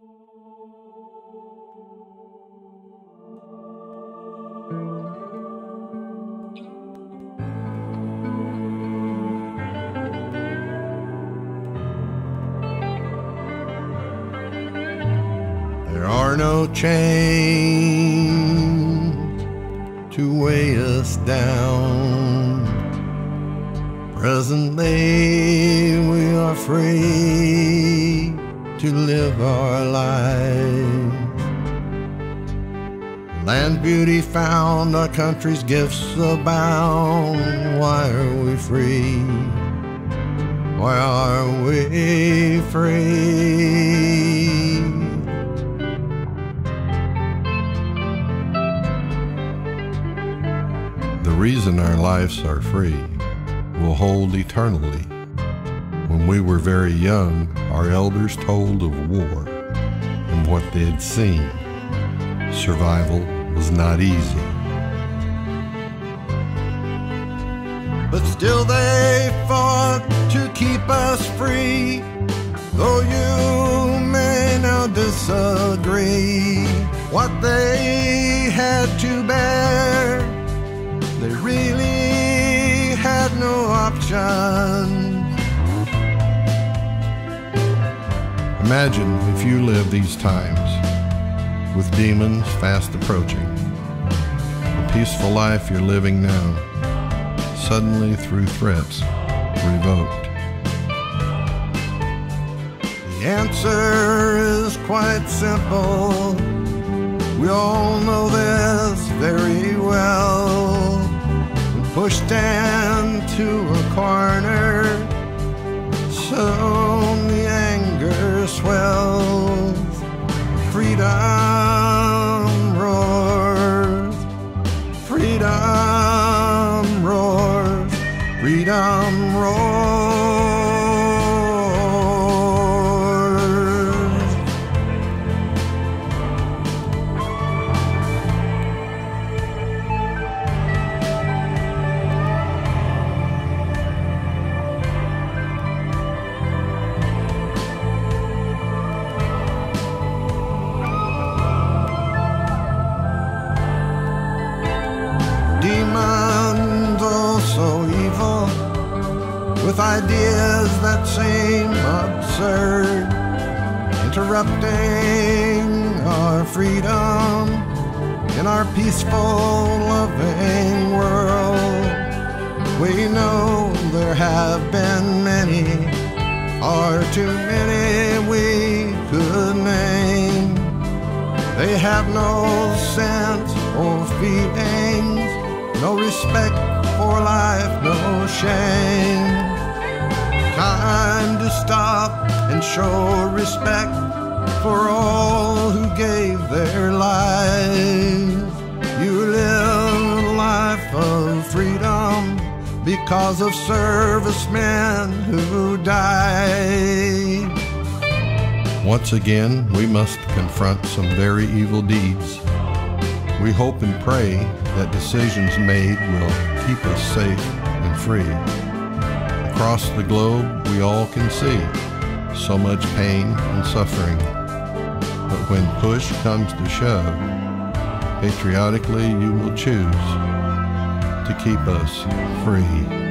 There are no chains to weigh us down. Presently, we are free to live our lives. Land beauty found, our country's gifts abound. Why are we free? Why are we free? The reason our lives are free will hold eternally. When we were very young, our elders told of war and what they had seen. Survival was not easy. But still they fought to keep us free. Though you may now disagree, what they had to bear they really had no option. Imagine if you lived these times with demons fast approaching. The peaceful life you're living now, suddenly through threats, revoked. The answer is quite simple. We all know this very well. When pushed into a corner, evil with ideas that seem absurd interrupting our freedom in our peaceful loving world. We know there have been many far too many we could name. They have no sense or feelings no respect for life, no shame. Time to stop and show respect for all who gave their lives. You live a life of freedom because of servicemen who died. Once again, we must confront some very evil deeds. We hope and pray that decisions made will keep us safe and free. Across the globe, we all can see so much pain and suffering. But when push comes to shove, patriotically you will choose to keep us free.